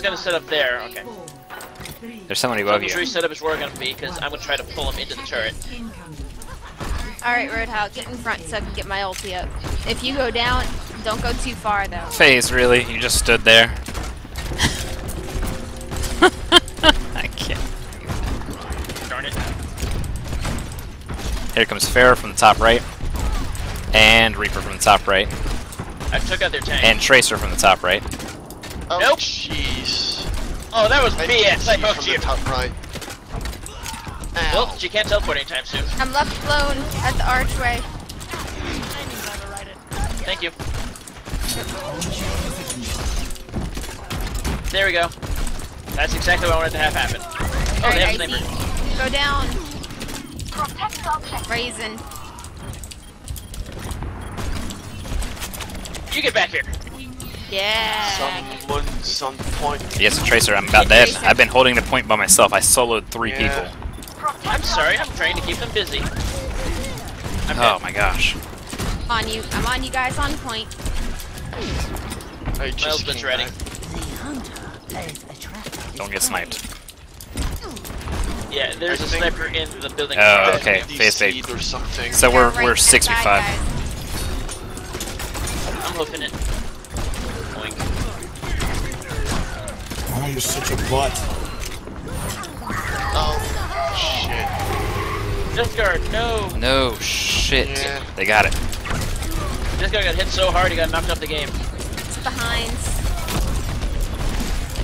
just gonna set up there. Okay. There's somebody So above I'm sure you. set up is where we're gonna be, because I'm gonna try to pull him into the turret. Alright, Roadhouse, get in front so I can get my ulti up. If you go down, don't go too far though. Phase, really? You just stood there? I can't. Darn it. Here comes Pharah from the top right. And Reaper from the top right. I took out their tank. And Tracer from the top right. Oh, Nope. jeez. oh, that was I BS. I see hooked from you. the top right. Ow. Well, she can't teleport anytime soon. I'm left alone at the archway. Thank you. There we go. That's exactly what I wanted to have happen. Oh, Alright, they have a sniper. Go down. Raisin. You get back here. Yeah. Someone's on point. Yes, Tracer, I'm about dead. I've been holding the point by myself. I soloed three Yeah. people. I'm sorry, I'm trying to keep them busy. I'm Oh dead. my gosh. On you. I'm on you guys on point. I just Miles ready. back. Don't get sniped. Yeah, there's I a think- sniper in the building. Oh, behind okay. Empty Phase bait. or something. So we're we're there, 6 v bad 5 guys. I'm hoofing it. You're such a butt. Oh, shit. Death guard, no! No shit. Yeah. They got it. This guy got hit so hard he got knocked off the game. It's behind.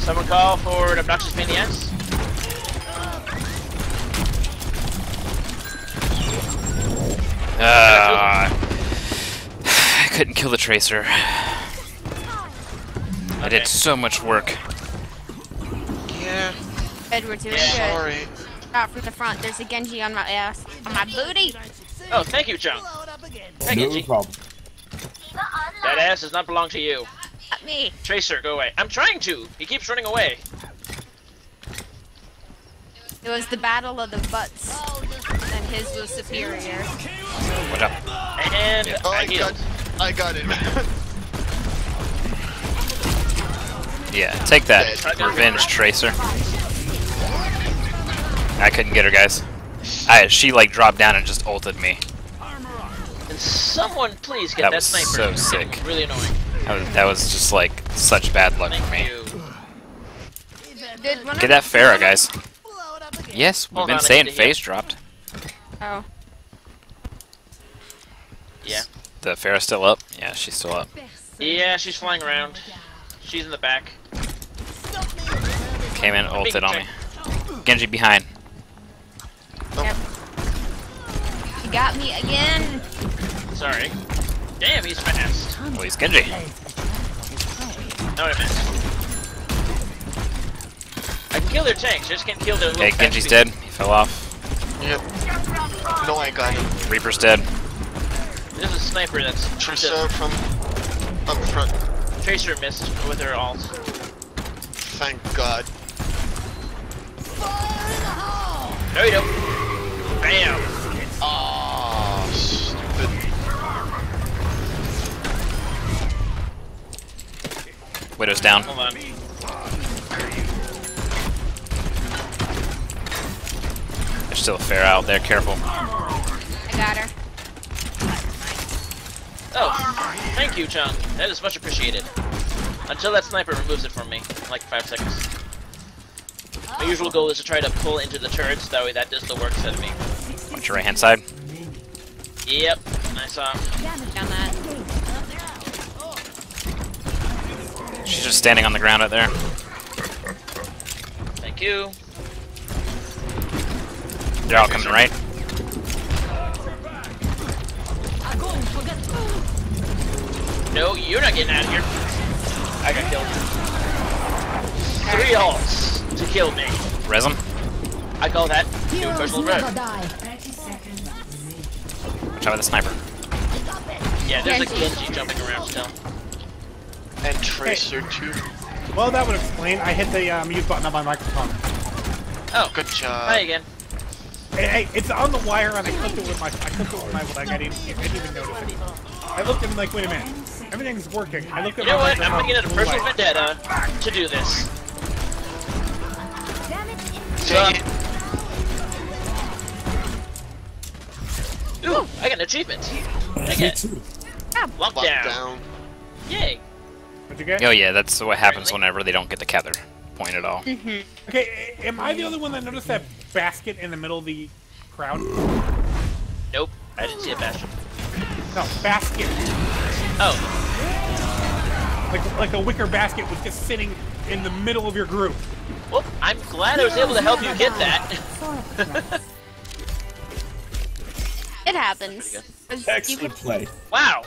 Someone call for an obnoxious pain in? Uh, I couldn't kill the Tracer. I did so much work. Yeah, Edward, doing Yeah. good. sorry. Out from the front. There's a Genji on my ass. On my booty. Oh, thank you, John. Thank you, No G. problem. That ass does not belong to you. Not me. Tracer, go away. I'm trying to. He keeps running away. It was the battle of the butts. And his was superior. Watch out. And Oh, I I got, healed. I got it. Yeah, take that. Revenge, Tracer. I couldn't get her, guys. I, she like dropped down and just ulted me. And someone please get That that, was sniper. so sick. Really annoying. That was, that was just like such bad luck for me. you. Get that Pharah, guys. Yes, we've Hold been on, saying need phase dropped. Oh. Yeah. The Pharah's still up? Yeah, she's still up. Yeah, she's flying around. She's in the back. Came in, ulted on me. Genji behind. Got me again. Sorry. Damn, he's fast. Oh, he's Genji. No, I missed. I can kill their tanks, I just can't kill their little Okay, Genji's dead. He fell off. yep. No, I got him. Reaper's dead. There's a sniper that's Tracer from up front. Tracer missed with her ult. Thank God. No, you don't. Bam! Oh, Widow's down. Hold on. There's still a Pharah out there. Careful. I got her. Oh, thank you, Chung. That is much appreciated. Until that sniper removes it from me, in like five seconds. My usual goal is to try to pull into the turrets, that way that does the work instead of me. Watch your right hand side. Yep, I saw. Done that. She's just standing on the ground out there. Thank you. They're all coming right. No, you're not getting out of here. I got killed. Three ults to kill me. Res him. I call that doing personal growth. Watch out with the sniper. Yeah, there's a Genji. Genji jumping around still. And Tracer too. Well, that would explain. I hit the uh, mute button on my microphone. Oh, Good job. hi again. Hey, hey, it's on the wire, and I clicked it with my I clicked it with my leg. I didn't, I didn't even notice it. I looked at him like, wait a minute, everything's working. I looked You at know my what? I'm gonna get a blue personal light. vendetta to do this. What's Dang it. Ooh, I got an achievement. I Me it. too. Lockdown. Lockdown. Yay. What'd you get? Oh yeah, that's what happens Apparently. whenever they don't get the Cather point at all. Mm-hmm. Okay, am I the only one that noticed that basket in the middle of the crowd? Nope. I didn't see a basket. No, basket. Oh, Like, like a wicker basket was just sitting in the middle of your group. well, I'm glad I was able to help you get that. It happens. Pretty 'Cause You Excellent play. wow.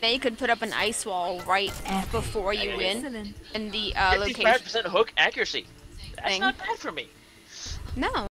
Then you could put up an ice wall right before you win in the uh, location. 55% hook accuracy. That's Thing. not bad for me. No.